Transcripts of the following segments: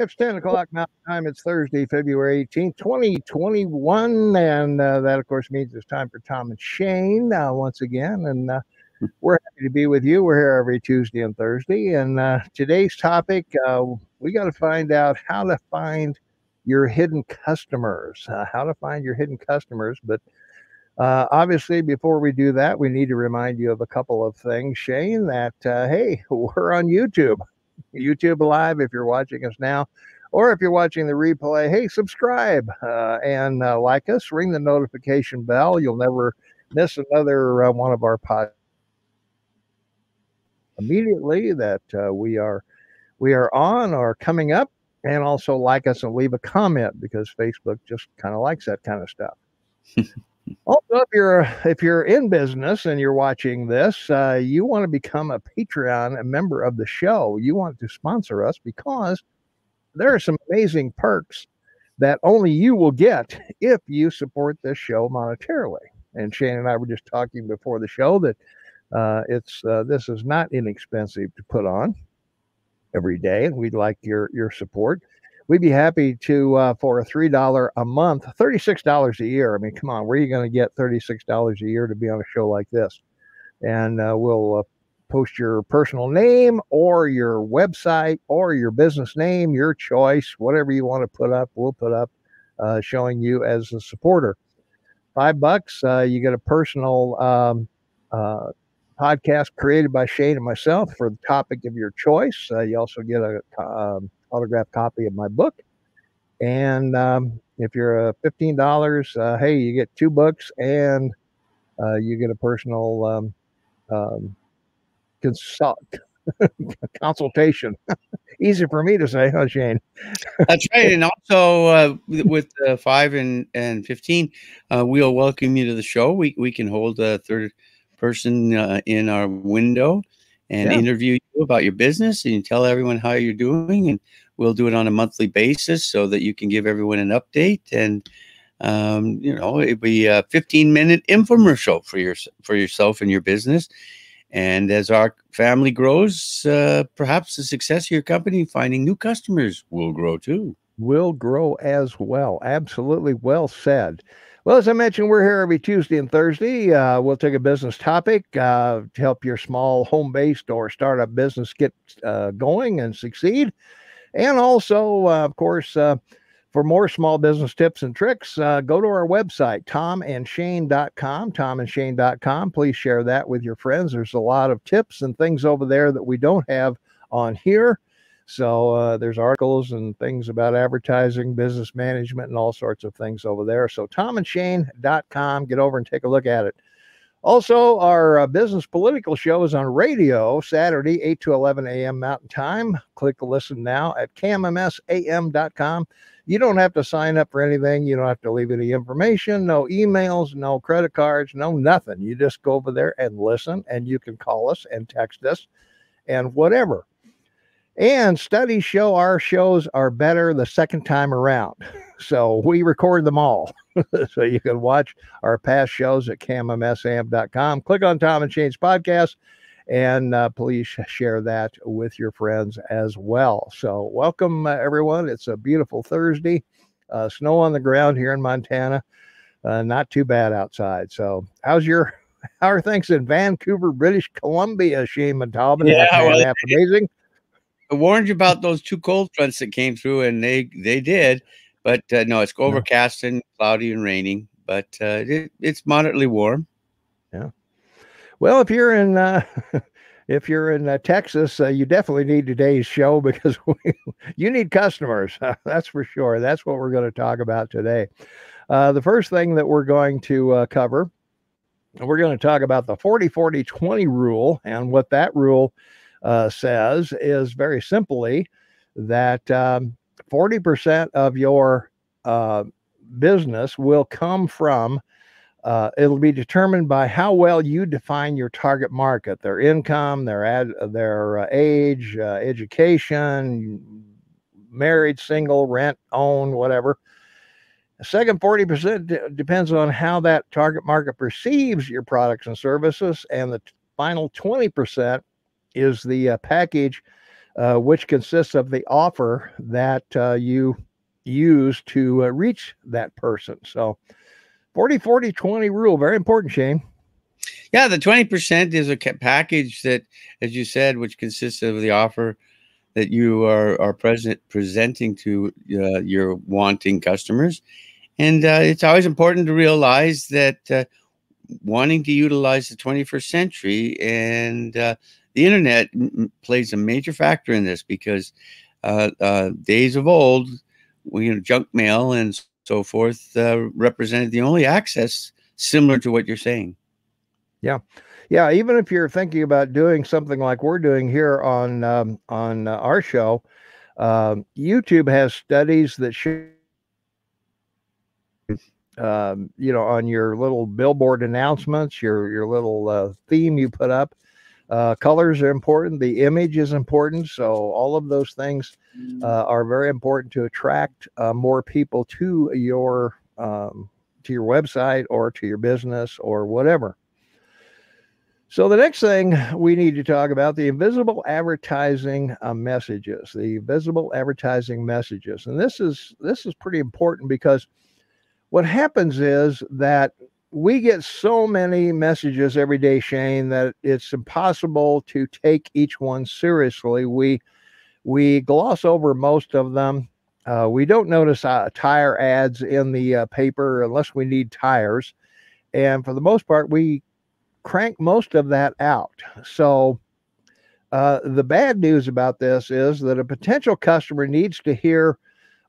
It's 10 o'clock Mountain Time. It's Thursday, February 18th, 2021. And uh, that, of course, means it's time for Tom and Shane uh, once again. And uh, we're happy to be with you. We're here every Tuesday and Thursday. And uh, today's topic uh, we got to find out how to find your hidden customers, uh, how to find your hidden customers. But obviously, before we do that, we need to remind you of a couple of things, Shane, that, hey, we're on YouTube. YouTube Live if you're watching us now, or if you're watching the replay, hey, subscribe uh, and uh, like us, ring the notification bell. You'll never miss another uh, one of our podcasts immediately that uh, we are we are on or coming up and also like us and leave a comment because facebook just kind of likes that kind of stuff also, if you're if you're in business and you're watching this, uh, you want to become a Patreon, a member of the show. You want to sponsor us because there are some amazing perks that only you will get if you support this show monetarily. And Shane and I were just talking before the show that uh, it's uh, this is not inexpensive to put on every day, and we'd like your your support we'd be happy to uh, for a three dollar a month, thirty six dollars a year. I mean, come on, where are you going to get thirty six dollars a year to be on a show like this? And uh, we'll uh, post your personal name or your website or your business name, your choice, whatever you want to put up, we'll put up, uh, showing you as a supporter. Five bucks, uh, you get a personal. Um, uh, podcast created by Shane and myself for the topic of your choice. you also get a um, autographed copy of my book. And um, if you're a fifteen dollars, uh, hey, you get two books and uh, you get a personal um, um, consult consultation. Easy for me to say, huh, Shane? That's right. And also uh, with uh, five and and fifteen, uh, we'll welcome you to the show. We we can hold a third person uh, in our window and yeah. interview you about your business and you tell everyone how you're doing and we'll do it on a monthly basis so that you can give everyone an update and um, you know it'll be a 15 minute infomercial for your for yourself and your business. And as our family grows uh, perhaps the success of your company finding new customers will grow too. Will grow as well. Absolutely. Well said well, as I mentioned, we're here every Tuesday and Thursday. Uh, we'll take a business topic uh, to help your small home based or startup business get uh, going and succeed. And also, uh, of course, uh, for more small business tips and tricks, uh, go to our website, tomandshane.com, tomandshane.com. Please share that with your friends. There's a lot of tips and things over there that we don't have on here. So uh, there's articles and things about advertising, business management, and all sorts of things over there. So tomandshane.com, get over and take a look at it. Also, our uh, business political show is on radio Saturday, 8 to 11 a.m. Mountain Time. Click listen now at kmmsam.com. You don't have to sign up for anything. You don't have to leave any information, no emails, no credit cards, no nothing. You just go over there and listen, and you can call us and text us and whatever. And studies show our shows are better the second time around. So we record them all. so you can watch our past shows at kmmsam.com. Click on Tom and Shane's podcast and uh, please share that with your friends as well. So, welcome uh, everyone. It's a beautiful Thursday. Uh, snow on the ground here in Montana. Uh, not too bad outside. So, how's your how are things in Vancouver, British Columbia, Shane Montalban? Yeah, well, amazing. I warned you about those two cold fronts that came through, and they they did. But uh, no, it's overcast and cloudy and raining, but uh, it, it's moderately warm. Yeah. Well, if you're in uh, if you're in uh, Texas, uh, you definitely need today's show because we, you need customers. that's for sure. That's what we're going to talk about today. Uh, the first thing that we're going to cover, we're going to talk about the 40 40 20 rule and what that rule uh, says is very simply that um, 40% of your uh, business will come from uh, it'll be determined by how well you define your target market, their income, their ad, their uh, age, uh, education, married, single, rent, own, whatever. The second 40% d- depends on how that target market perceives your products and services. And the t- final 20% is the uh, package uh, which consists of the offer that uh, you use to uh, reach that person. So 40 40 20 rule, very important, Shane. Yeah, the 20% is a package that, as you said, which consists of the offer that you are, are present presenting to uh, your wanting customers. And uh, it's always important to realize that wanting to utilize the 21st century and uh, the internet plays a major factor in this because uh, uh, days of old, you know, junk mail and so forth represented the only access similar to what you're saying. Yeah, yeah. Even if you're thinking about doing something like we're doing here on um, on uh, our show, uh, YouTube has studies that show. Um, you know, on your little billboard announcements, your your little uh, theme you put up, uh, colors are important. The image is important. So all of those things mm. uh, are very important to attract uh, more people to your um, to your website or to your business or whatever. So the next thing we need to talk about the invisible advertising uh, messages, the visible advertising messages, and this is this is pretty important because what happens is that we get so many messages every day, Shane, that it's impossible to take each one seriously. We we gloss over most of them. Uh, we don't notice uh, tire ads in the uh, paper unless we need tires, and for the most part, we crank most of that out. So, uh, the bad news about this is that a potential customer needs to hear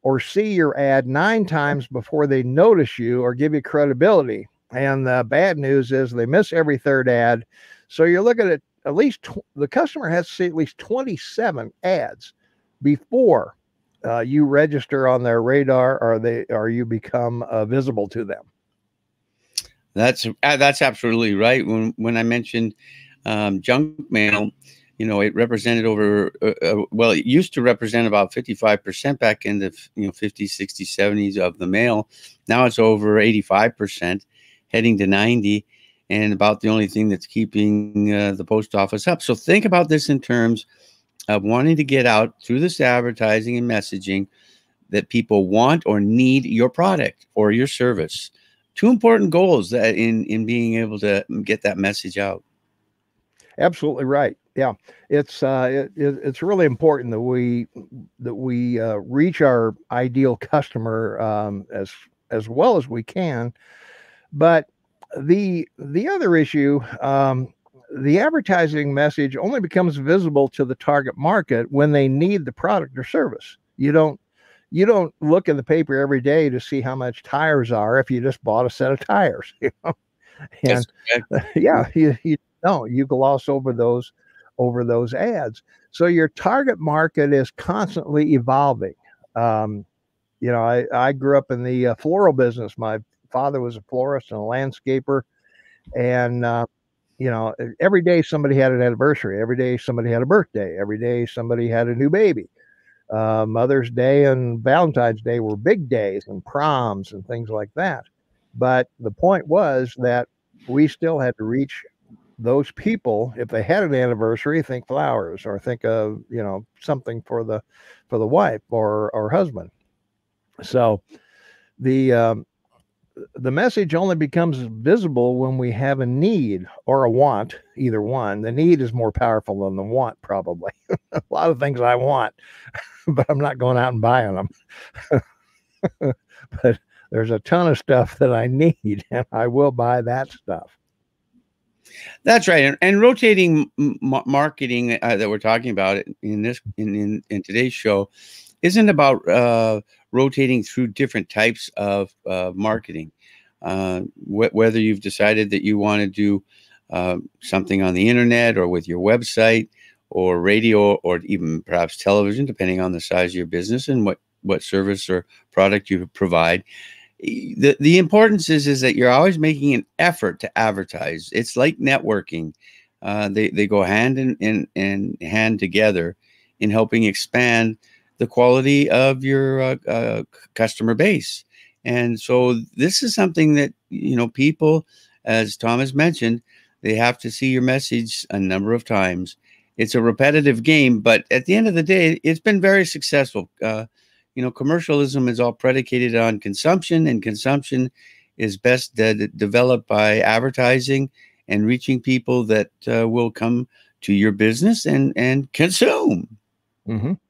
or see your ad nine times before they notice you or give you credibility. And the bad news is they miss every third ad. So you're looking at at least tw- the customer has to see at least 27 ads before uh, you register on their radar or they or you become uh, visible to them. That's uh, that's absolutely right. When when I mentioned um, junk mail, you know, it represented over uh, uh, well, it used to represent about 55% back in the you know 50s, 60s, 70s of the mail. Now it's over 85%, heading to 90, and about the only thing that's keeping uh, the post office up. So think about this in terms of wanting to get out through this advertising and messaging that people want or need your product or your service two important goals that in in being able to get that message out. Absolutely right. Yeah, it's uh, it, it's really important that we that we uh, reach our ideal customer um, as as well as we can. But the the other issue, um, the advertising message only becomes visible to the target market when they need the product or service. You don't you don't look in the paper every day to see how much tires are if you just bought a set of tires. You know? And yeah, you, you don't. You gloss over those over those ads. So your target market is constantly evolving. Um, you know, I, I grew up in the uh, floral business. My father was a florist and a landscaper, and uh, you know, every day somebody had an anniversary. Every day somebody had a birthday. Every day somebody had a new baby uh, Mother's Day and Valentine's Day were big days and proms and things like that. But the point was that we still had to reach those people if they had an anniversary think flowers or think of you know something for the for the wife or or husband so the um, the message only becomes visible when we have a need or a want, either one. The need is more powerful than the want, probably. a lot of things I want, but I'm not going out and buying them. but there's a ton of stuff that I need, and I will buy that stuff. That's right, and, and rotating m- marketing uh, that we're talking about in this in, in, in today's show isn't about uh, rotating through different types of uh, marketing. Uh, wh- whether you've decided that you want to do uh, something on the internet or with your website or radio or even perhaps television, depending on the size of your business and what, what service or product you provide. The, the importance is, is that you're always making an effort to advertise. It's like networking. Uh, they, they go hand in, in, in hand together in helping expand the quality of your uh, uh, customer base. And so this is something that, you know, people, as Thomas mentioned, they have to see your message a number of times it's a repetitive game, but at the end of the day, it's been very successful. Uh, you know, commercialism is all predicated on consumption, and consumption is best de- developed by advertising and reaching people that uh, will come to your business and and consume. Mm-hmm. Yeah.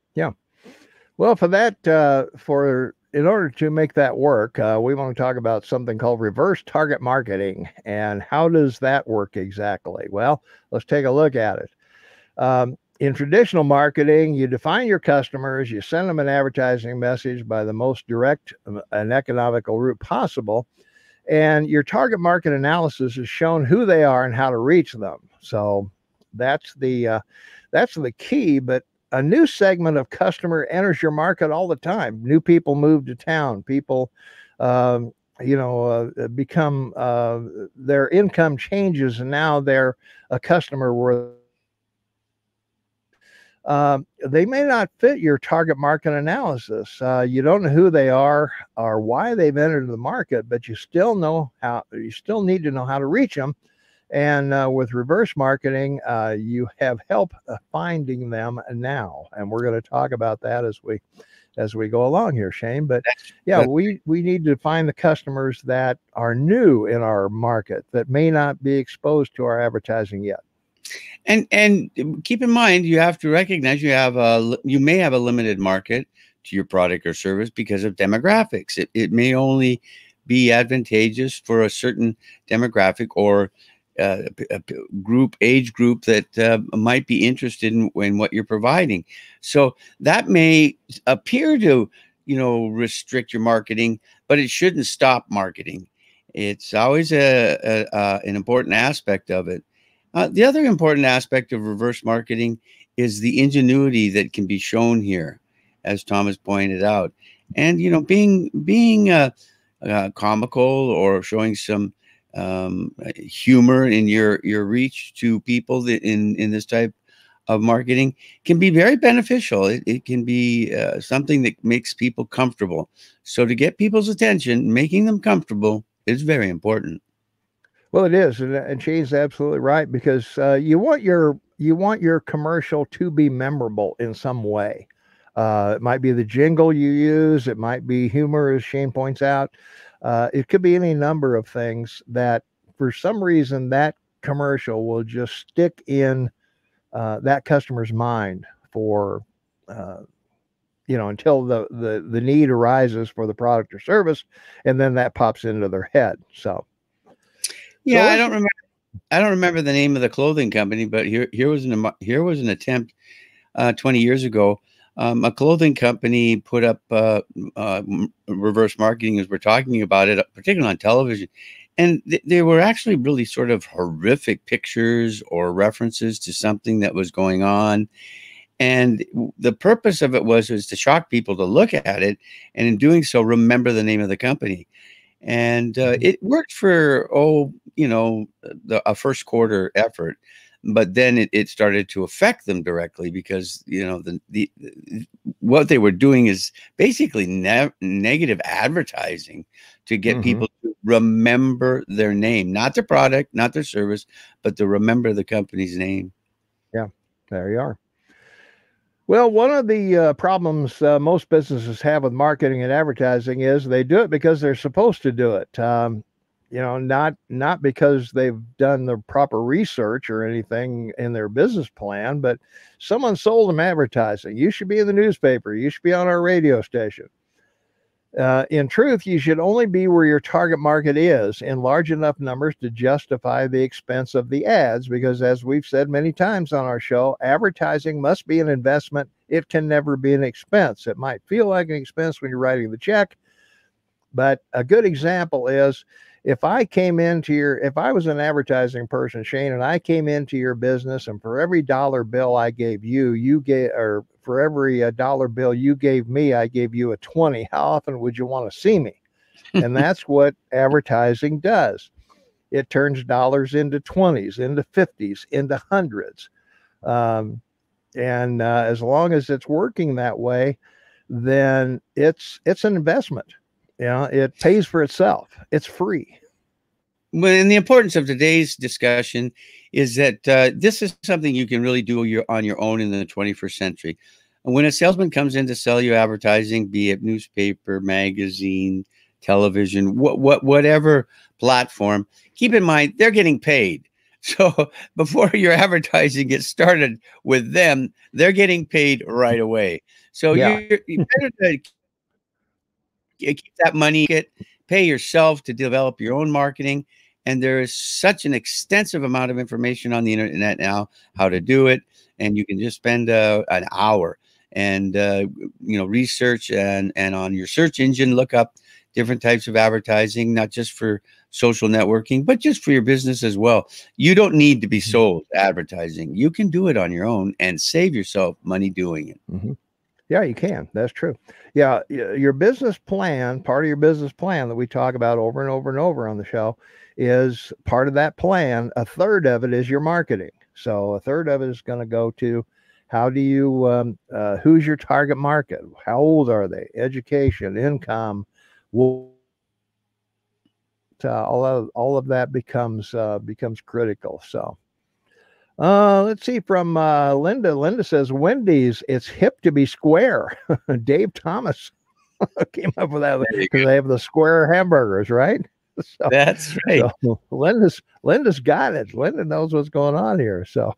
Well, for that, uh, for in order to make that work, uh, we want to talk about something called reverse target marketing. And how does that work exactly? Well, let's take a look at it. Um, in traditional marketing, you define your customers, you send them an advertising message by the most direct um, and economical route possible. And your target market analysis has shown who they are and how to reach them. So that's the uh, that's the key. But a new segment of customer enters your market all the time. New people move to town. People, um, you know, uh, become uh, their income changes, and now they're a customer where uh, they may not fit your target market analysis. Uh, you don't know who they are or why they've entered the market, but you still know how. You still need to know how to reach them and uh, with reverse marketing, uh, you have help uh, finding them now, and we're going to talk about that as we as we go along here, Shane. But yeah, we we need to find the customers that are new in our market that may not be exposed to our advertising yet. And and keep in mind, you have to recognize you have a you may have a limited market to your product or service because of demographics. It it may only be advantageous for a certain demographic or uh, a group age group that uh, might be interested in, in what you're providing. So that may appear to you know restrict your marketing but it shouldn't stop marketing. It's always a, a, a an important aspect of it. Uh, the other important aspect of reverse marketing is the ingenuity that can be shown here as thomas pointed out. And you know being being uh, uh, comical or showing some um, humor in your your reach to people in in this type of marketing can be very beneficial. It, it can be uh, something that makes people comfortable. So to get people's attention, making them comfortable is very important. Well, it is, and, and Shane's absolutely right because uh, you want your you want your commercial to be memorable in some way. Uh, it might be the jingle you use. It might be humor, as Shane points out. Uh, it could be any number of things that, for some reason, that commercial will just stick in uh, that customer's mind for, uh, you know, until the, the the need arises for the product or service, and then that pops into their head. So, yeah, so I don't remember. I don't remember the name of the clothing company, but here here was an here was an attempt uh, 20 years ago um, a clothing company put up uh, uh, reverse marketing as we're talking about it, particularly on television. And th- they were actually really sort of horrific pictures or references to something that was going on. And the purpose of it was, was to shock people to look at it. And in doing so, remember the name of the company. And uh, mm-hmm. it worked for, oh, you know, the, a first quarter effort but then it, it started to affect them directly because you know the, the what they were doing is basically ne- negative advertising to get mm-hmm. people to remember their name not their product not their service but to remember the company's name yeah there you are well, one of the uh, problems uh, most businesses have with marketing and advertising is they do it because they're supposed to do it. Um, you know not not because they've done the proper research or anything in their business plan but someone sold them advertising. You should be in the newspaper. You should be on our radio station. Uh, in truth you should only be where your target market is in large enough numbers to justify the expense of the ads because as we've said many times on our show advertising must be an investment. It can never be an expense. It might feel like an expense when you're writing the check but a good example is if I came into your, if I was an advertising person, Shane, and I came into your business, and for every dollar bill I gave you, you gave, or for every uh, dollar bill you gave me, I gave you a 20. How often would you want to see me? and that's what advertising does. It turns dollars into 20s, into 50s, into hundreds. Um, and uh, as long as it's working that way, then it's it's an investment. You know, it pays for itself. It's free. well, and the importance of today's discussion is that uh, this is something you can really do your, on your own in the 21st century. And when a salesman comes in to sell you advertising, be it newspaper, magazine, television, what, what, whatever platform, keep in mind they're getting paid. So before your advertising gets started with them, they're getting paid right away. So yeah. you, you better to keep that money, get pay yourself to develop your own marketing. And there is such an extensive amount of information on the internet now how to do it, and you can just spend uh, an hour and uh, you know research and and on your search engine look up different types of advertising, not just for social networking, but just for your business as well. You don't need to be mm-hmm. sold advertising. You can do it on your own and save yourself money doing it. Mm-hmm. Yeah, you can. That's true. Yeah, your business plan, part of your business plan that we talk about over and over and over on the show, is part of that plan. A third of it is your marketing. So a third of it is going to go to how do you, um, uh, who's your target market? How old are they? Education, income, will uh, all of all of that becomes uh, becomes critical. So, uh, let's see from uh, Linda. Linda says Wendy's. It's hip to be square. Dave Thomas came up with that because they have the square hamburgers, right? So, That's right. So Linda's Linda's got it. Linda knows what's going on here. So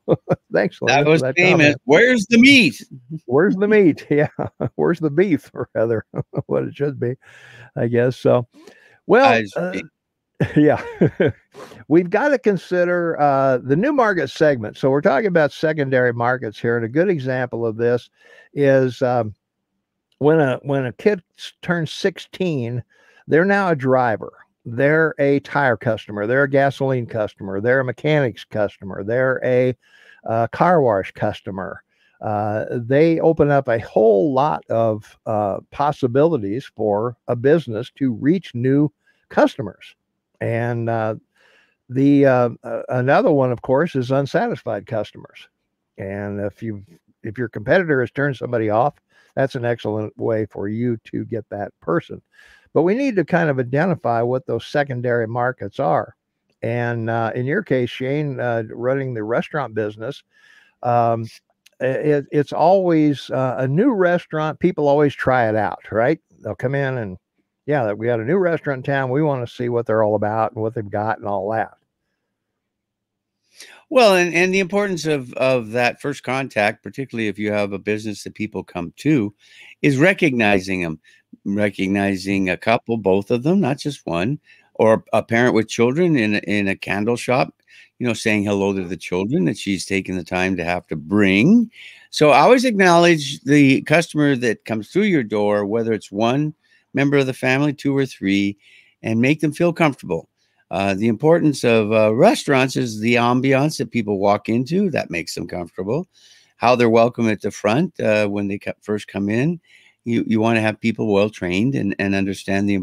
thanks, Linda. That was that famous. Comment. Where's the meat? Where's the meat? Yeah. Where's the beef, rather, what it should be, I guess. So, well, uh, yeah, we've got to consider uh, the new market segment. So we're talking about secondary markets here, and a good example of this is um, when a when a kid turns 16, they're now a driver they're a tire customer, they're a gasoline customer, they're a mechanics customer, they're a uh, car wash customer. Uh, they open up a whole lot of uh, possibilities for a business to reach new customers. And uh, the uh, another one, of course, is unsatisfied customers. And if you if your competitor has turned somebody off, that's an excellent way for you to get that person. But we need to kind of identify what those secondary markets are. And uh, in your case, Shane, uh, running the restaurant business, um, it, it's always uh, a new restaurant. People always try it out, right? They'll come in and, yeah, that we got a new restaurant in town. We want to see what they're all about and what they've got and all that. Well, and, and the importance of, of that first contact, particularly if you have a business that people come to, is recognizing them recognizing a couple, both of them, not just one, or a parent with children in a, in a candle shop, you know, saying hello to the children that she's taken the time to have to bring. So I always acknowledge the customer that comes through your door, whether it's one member of the family, two or three, and make them feel comfortable. Uh, the importance of uh, restaurants is the ambiance that people walk into that makes them comfortable, how they're welcome at the front uh, when they first come in, you you want to have people well trained and and understand the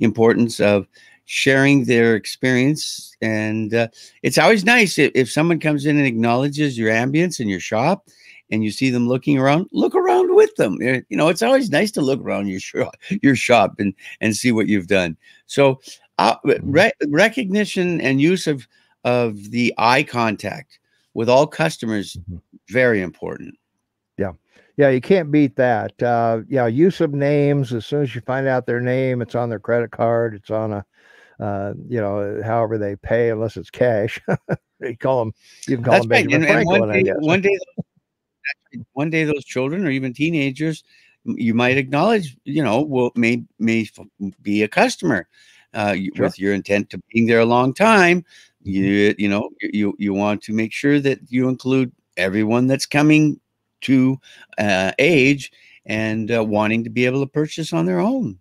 importance of sharing their experience. And uh, it's always nice if, if someone comes in and acknowledges your ambience in your shop and you see them looking around look around with them eh, you know it's always nice to look around your shop your shop and and see what you've done so uh, mm-hmm. re- recognition and use of of the eye contact with all customers mm-hmm. very important yeah yeah, you can't beat that. Uh, yeah, use of names. As soon as you find out their name, it's on their credit card. It's on a, uh, you know, however they pay, unless it's cash. you call them. You can call That's them right. And. And one, day, one day, one day, those children or even teenagers, you might acknowledge, you know, will may may be a customer uh, sure. with your intent to being there a long time. You mm-hmm. you know you you want to make sure that you include everyone that's coming to uh, age and uh, wanting to be able to purchase on their own.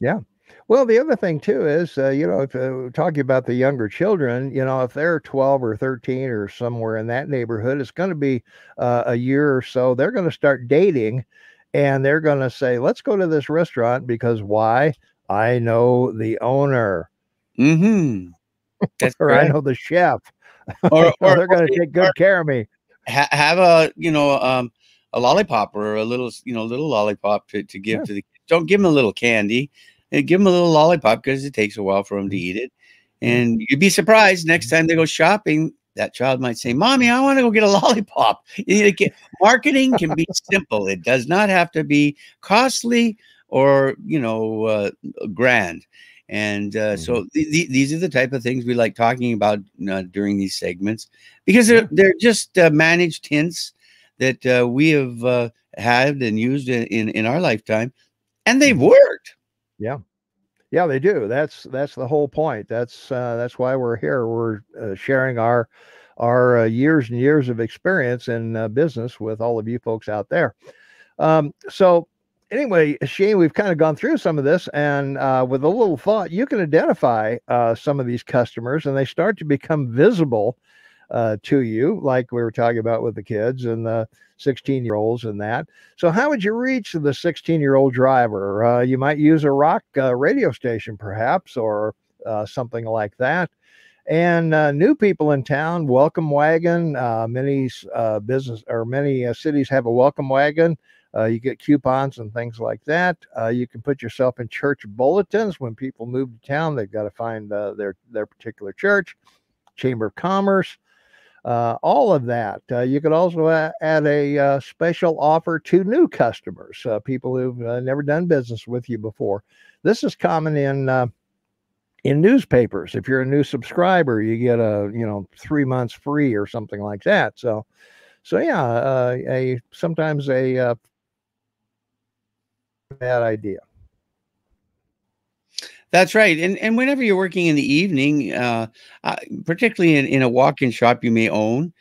Yeah. Well, the other thing too is, uh, you know, if uh, talking about the younger children, you know, if they're 12 or 13 or somewhere in that neighborhood, it's going to be uh, a year or so. They're going to start dating and they're going to say, let's go to this restaurant because why? I know the owner. Mm-hmm. That's or right. I know the chef. Or, or they're going to take good or, care of me. Ha- have a, you know, um, a lollipop or a little, you know, little lollipop to, to give yeah. to the Don't give them a little candy. And give them a little lollipop because it takes a while for them to mm-hmm. eat it. And you'd be surprised next time they go shopping, that child might say, Mommy, I want to go get a lollipop. Marketing can be simple, it does not have to be costly or, you know, uh, grand. And uh, mm-hmm. so th- th- these are the type of things we like talking about uh, during these segments because they're, they're just uh, managed hints that uh, we have uh, had and used in, in, in our lifetime, and they've mm-hmm. worked. Yeah. Yeah, they do. That's that's the whole point. That's uh, that's why we're here. We're uh, sharing our our uh, years and years of experience in uh, business with all of you folks out there. Um, so anyway, Shane, we've kind of gone through some of this, and uh, with a little thought, you can identify uh, some of these customers, and they start to become visible to you, like we were talking about with the kids and the 16 year olds and that. So, how would you reach the 16 year old driver? Uh, you might use a rock uh, radio station, perhaps, or uh, something like that. And uh, new people in town, welcome wagon. Uh, many uh, business or many cities have a welcome wagon. you get coupons and things like that. you can put yourself in church bulletins when people move to town. They've got to find their their particular church, chamber of commerce uh, all of that. Uh, you could also add a uh, special offer to new customers, uh, people who've uh, never done business with you before. This is common in uh, in newspapers. If you're a new subscriber, you get a you know three months free or something like that. So, so yeah, a sometimes a bad idea. That's right. And and whenever you're working in the evening, uh, uh, particularly in, in a walk-in shop you may own,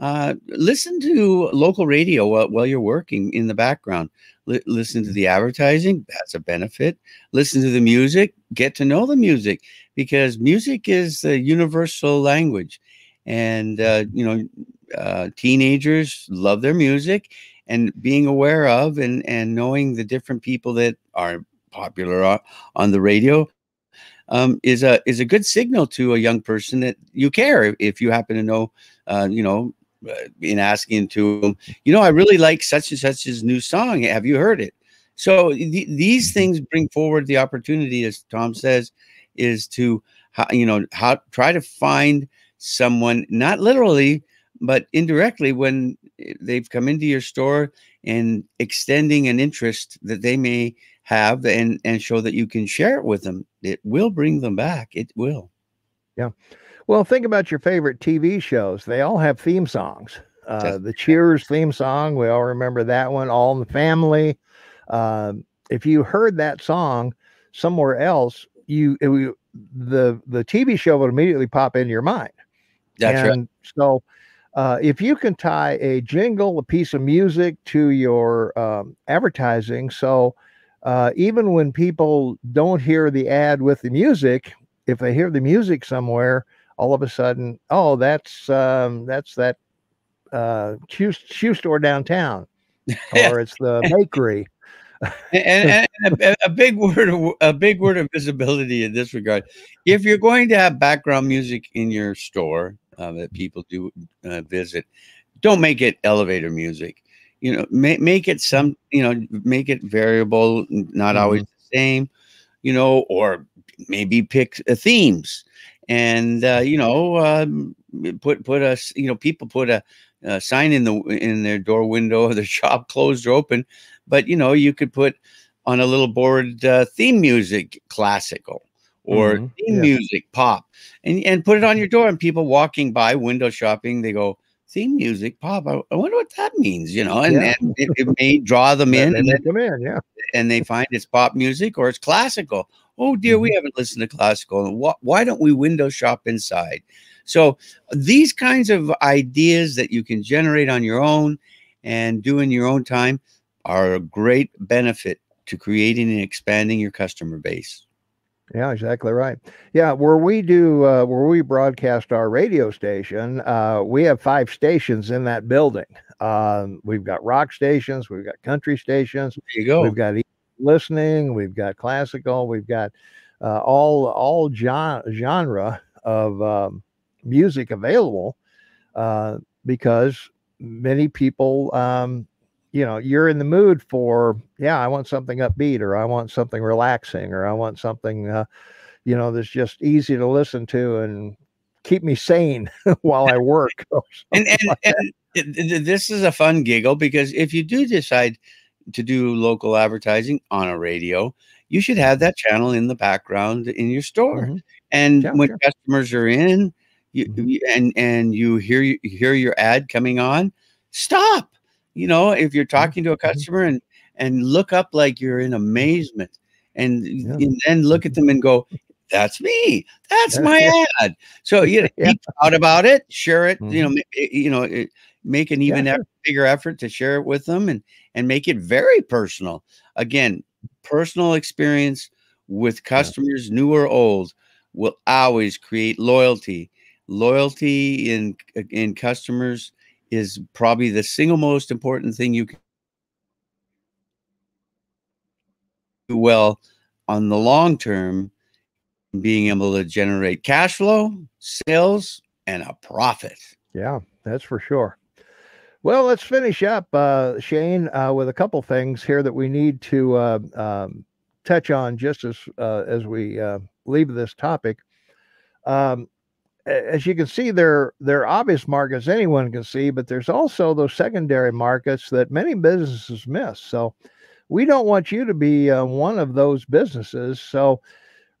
uh, listen to local radio while, while, you're working in the background. L- listen to the advertising. That's a benefit. Listen to the music. Get to know the music because music is the universal language. And, uh, you know, uh, teenagers love their music and being aware of and, and knowing the different people that are popular on the radio um, is a is a good signal to a young person that you care. If you happen to know, uh, you know, uh, in asking to them, you know, I really like such and such's new song. Have you heard it? So th- these mm-hmm. things bring forward the opportunity, as Tom says, is to you know how try to find someone not literally but indirectly when they've come into your store and extending an interest that they may have and and show that you can share it with them. It will bring them back. It will. Yeah. Well think about your favorite tv shows. They all have theme songs. Uh, the cheers theme song we all remember that one. All in the family. Uh, if you heard that song somewhere else you it, the the tv show would immediately pop into your mind. That's and right so uh, if you can tie a jingle, a piece of music to your um, advertising, so uh, even when people don't hear the ad with the music, if they hear the music somewhere, all of a sudden, oh, that's um, that's that uh, shoe, shoe store downtown, or it's the bakery. and, and a, a, big word of, a big word of visibility in this regard. If you're going to have background music in your store uh, that people do uh, visit don't make it elevator music you know make, make it some you know make it variable not mm-hmm. always the same you know or maybe pick uh, themes and uh, you know um, put put us you know people put a, a, sign in the in their door window of the shop closed or open but you know you could put on a little board uh, theme music classical or mm-hmm. theme yeah. music pop and and put it on your door and people walking by window shopping they go theme music pop. I, I wonder what that means, you know, and, yeah. and it, it, may draw them in. and, they come in, yeah. And they find it's pop music or it's classical. Oh dear, mm-hmm. we haven't listened to classical. Why, why don't we window shop inside? So these kinds of ideas that you can generate on your own and do in your own time are a great benefit to creating and expanding your customer base. Yeah, exactly right. Yeah, where we do, uh, where we broadcast our radio station, uh, we have five stations in that building. Um, we've got rock stations, we've got country stations. There you go. We've got listening, we've got classical, we've got uh, all all genre, genre of um, music available uh, because many people um, you know you're in the mood for yeah i want something upbeat or i want something relaxing or i want something uh, you know, that's just easy to listen to and keep me sane while I work. and and, like and this is a fun giggle because if you do decide to do local advertising on a radio, you should have that channel in the background in your store. Mm-hmm. And yeah, when sure. customers are in, you, mm-hmm. and and you hear you hear your ad coming on, stop. You know, if you're talking to a mm-hmm. customer and and look up like you're in amazement, and, yeah. and then look at them and go, that's me. That's my ad. So you know, yeah. about it. Share it. Mm-hmm. You know, mm-hmm. you know, make an even yeah, sure. bigger effort to share it with them and and make it very personal. Again, personal experience with customers, new or old, will always create loyalty. Loyalty in in customers is probably the single most important thing you can do well on the long term being able to generate cash flow, sales, and a profit. Yeah, that's for sure. Well, let's finish up, uh, Shane, uh, with a couple things here that we need to uh, um, touch on just as uh, as we uh, leave this topic. Um, as you can see, there there are obvious markets anyone can see, but there's also those secondary markets that many businesses miss. So we don't want you to be uh, one of those businesses. So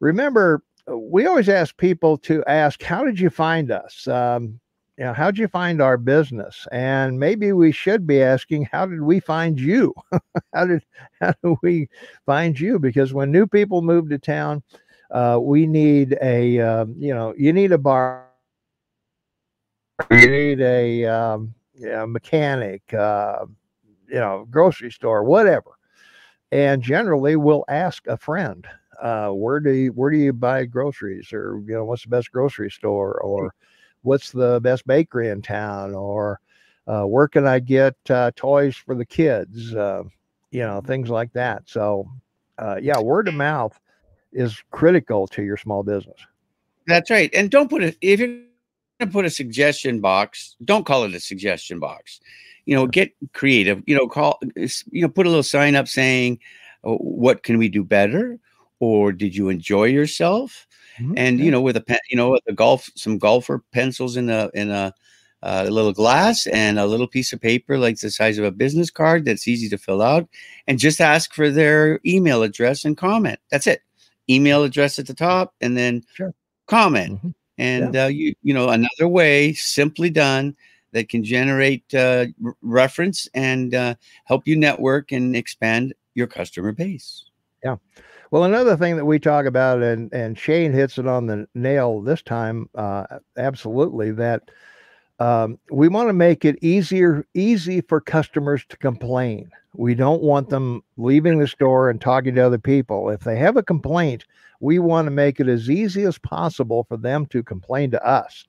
remember, we always ask people to ask, "How did you find us?" Um, you know, how'd you find our business? And maybe we should be asking, how did we find you? how did how do we find you? Because when new people move to town, uh, we need a uh, you know you need a bar, you need a um, mechanic, uh, you know, grocery store, whatever. And generally, we'll ask a friend, uh, where do you where do you buy groceries, or you know, what's the best grocery store, or what's the best bakery in town or uh, where can I get uh, toys for the kids? Uh, you know, things like that. So, uh, yeah, word of mouth is critical to your small business. That's right. And don't put it, if you're going to put a suggestion box, don't call it a suggestion box. You know, get creative, you know, call, you know, put a little sign up saying, oh, what can we do better? Or did you enjoy yourself? Mm-hmm. And you know, with a pen, you know, the golf, some golfer pencils in a in a, uh, a little glass and a little piece of paper like the size of a business card that's easy to fill out, and just ask for their email address and comment. That's it. Email address at the top, and then sure. comment. Mm-hmm. And yeah. uh, you you know another way, simply done, that can generate uh, r- reference and uh, help you network and expand your customer base. Yeah. Well, another thing that we talk about, and and Shane hits it on the nail this time, uh, absolutely that um, we want to make it easier easy for customers to complain. We don't want them leaving the store and talking to other people. If they have a complaint, we want to make it as easy as possible for them to complain to us,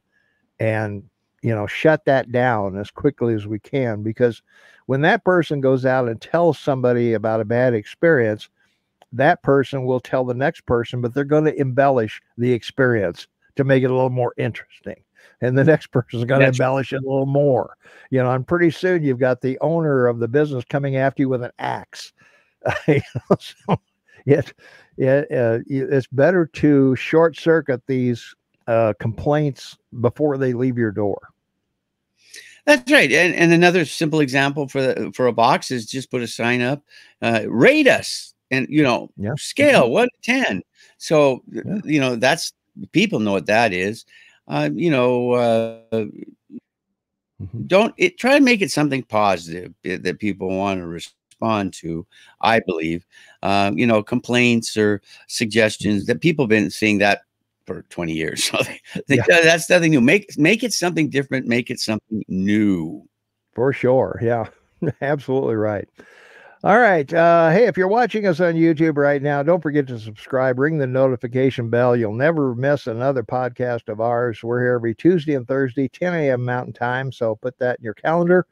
and you know shut that down as quickly as we can because when that person goes out and tells somebody about a bad experience that person will tell the next person, but they're going to embellish the experience to make it a little more interesting. And the next person's going to embellish it a little more. You know, and pretty soon you've got the owner of the business coming after you with an axe. you know, so it, it uh, it's better to short circuit these uh, complaints before they leave your door. That's right. And, and another simple example for the, for a box is just put a sign up, uh, rate us and you know yeah. scale mm-hmm. one to ten so yeah. you know that's people know what that is uh, you know uh, mm-hmm. don't it try to make it something positive that people want to respond to i believe. Um, you know complaints or suggestions that people have been seeing that for 20 years. So they, they, yeah. that's nothing new. Make make it something different make it something new. For sure. Yeah. Absolutely right all right. Uh, hey, if you're watching us on YouTube right now, don't forget to subscribe, ring the notification bell. You'll never miss another podcast of ours. We're here every Tuesday and Thursday, 10 a.m. Mountain Time. So put that in your calendar.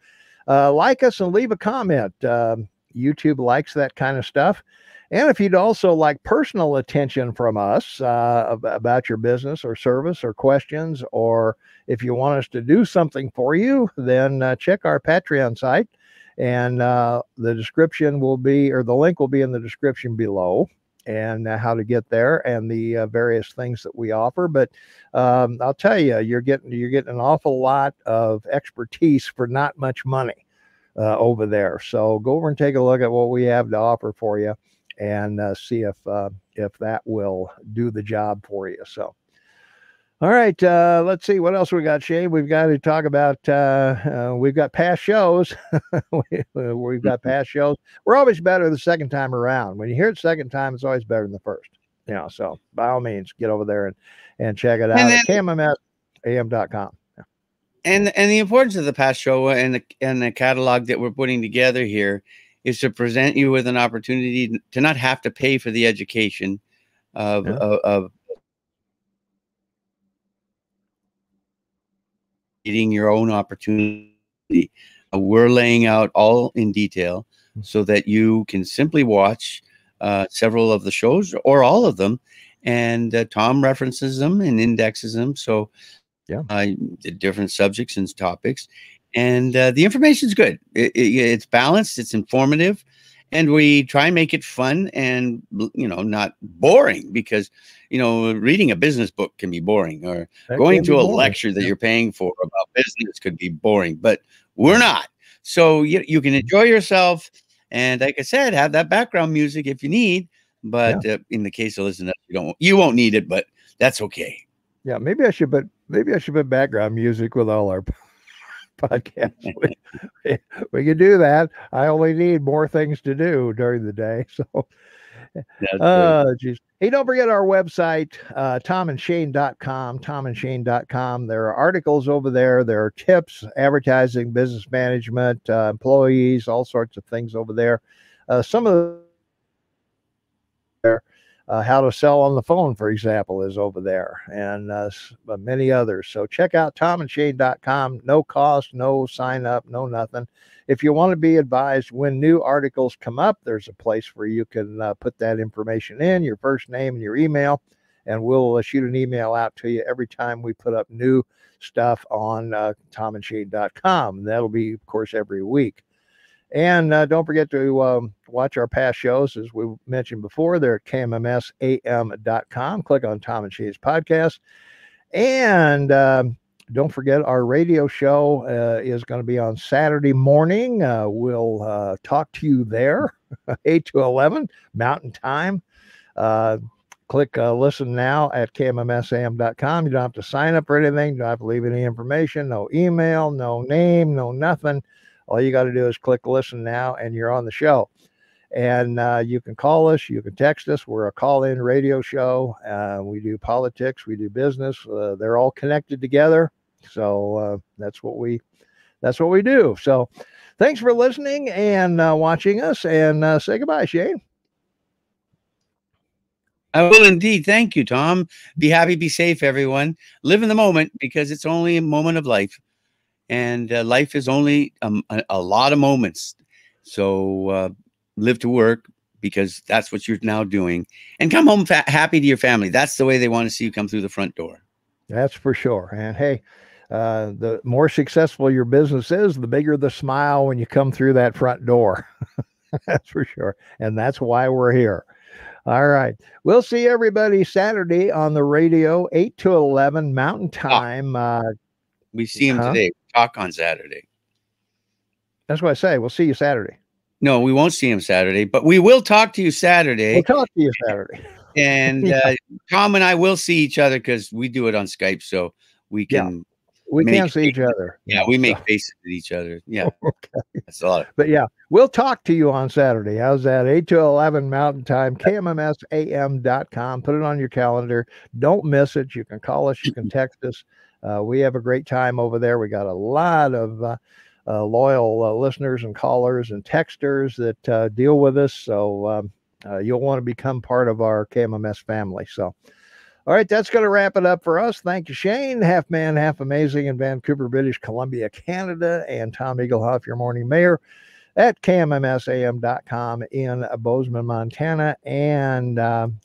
Uh, like us and leave a comment. Uh, YouTube likes that kind of stuff. And if you'd also like personal attention from us uh, about your business or service or questions, or if you want us to do something for you, then uh, check our Patreon site and uh, the description will be, or the link will be in the description below. and how to get there and the uh, various things that we offer. But um, I'll tell you, you're getting you're getting an awful lot of expertise for not much money uh, over there. So go over and take a look at what we have to offer for you, and uh, see if uh, if that will do the job for you. So. All right, uh, let's see what else we got, Shane. We've got to talk about. Uh, uh, we've got past shows. we, have got past shows. We're always better the second time around. When you hear it second time, it's always better than the first. You know, so by all means, get over there and and check it out and then, at kmmsam.com. And and the importance of the past show and the and the catalog that we're putting together here is to present you with an opportunity to not have to pay for the education of, yeah. of, of getting your own opportunity. Uh, we're laying out all in detail hmm. so that you can simply watch uh, several of the shows or all of them. And uh, Tom references them and indexes them. So, yeah, uh, the different subjects and topics. And uh, the information is good. It, it, it's balanced, it's informative, and we try and make it fun and you know not boring because you know reading a business book can be boring or that going to a boring. lecture that yeah. you're paying for about business could be boring but we're not so you, you can enjoy yourself and like i said have that background music if you need but yeah. uh, in the case of listening you don't you won't need it but that's okay yeah maybe i should but maybe i should put background music with all our podcast. we, we can do that. I only need more things to do during the day. So, uh, geez. Hey, don't forget our website, uh, tomandshane.com, tomandshane.com. There are articles over there. There are tips, advertising, business management, uh, employees, all sorts of things over there. Uh, some of the there uh, how to sell on the phone, for example, is over there, and uh, many others. So check out tomandshane.com. No cost, no sign up, no nothing. If you want to be advised when new articles come up, there's a place where you can uh, put that information in, your first name and your email, and we'll uh, shoot an email out to you every time we put up new stuff on uh, tomandshane.com. That'll be, of course, every week. And uh, don't forget to um, watch our past shows, as we mentioned before. They're at kmmsam.com. Click on Tom and Shane's podcast. And um, don't forget, our radio show uh, is going to be on Saturday morning. Uh, we'll uh, talk to you there, 8 to 11 Mountain Time. Uh, click uh, listen now at kmmsam.com. You don't have to sign up for anything. You don't have to leave any information, no email, no name, no nothing. All you got to do is click listen now and you're on the show. And uh, you can call us, you can text us. We're a call in radio show. Uh, we do politics, we do business. Uh, they're all connected together. So uh, that's what we that's what we do. So thanks for listening and uh, watching us and uh, say goodbye, Shane. I will indeed. Thank you, Tom. Be happy, be safe, everyone. Live in the moment because it's only a moment of life and uh, life is only um, a, a, lot of moments. So uh, live to work because that's what you're now doing, and come home fa- happy to your family. That's the way they want to see you come through the front door. That's for sure. And hey, uh, the more successful your business is, the bigger the smile when you come through that front door. that's for sure. And that's why we're here. All right. We'll see everybody Saturday on the radio, 8 to 11 Mountain Time. Uh, we see him huh? today talk on Saturday. That's what I say. We'll see you Saturday. No, we won't see him Saturday, but we will talk to you Saturday. We'll talk to you Saturday. And uh, Tom and I will see each other because we do it on Skype, so we can. Yeah. We can't see each other. Yeah, we make faces at each other. Yeah, okay. that's a lot. But yeah, we'll talk to you on Saturday. How's that? 8 to 11 Mountain Time, kmmsam.com. Put it on your calendar. Don't miss it. You can call us, you can text us. Uh, we have a great time over there. We got a lot of uh, uh, loyal uh, listeners and callers and texters that uh, deal with us. So um, uh, you'll want to become part of our KMMS family. So, all right, that's going to wrap it up for us. Thank you, Shane, half man, half amazing in Vancouver, British Columbia, Canada, and Tom Egelhoff, your morning mayor at kmmsam.com in Bozeman, Montana. And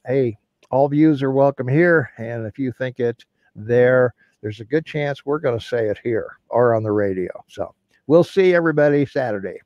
hey, all views are welcome here. And if you think it there, there's a good chance we're going to say it here or on the radio. So we'll see everybody Saturday.